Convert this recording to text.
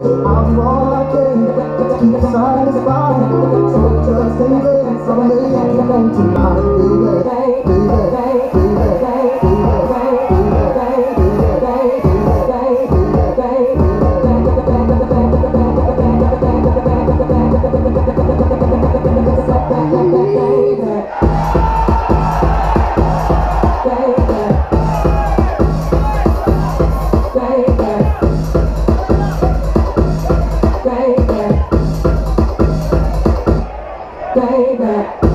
I'm all I can to keep satisfied. So just stay ready for me tonight, baby, baby, baby.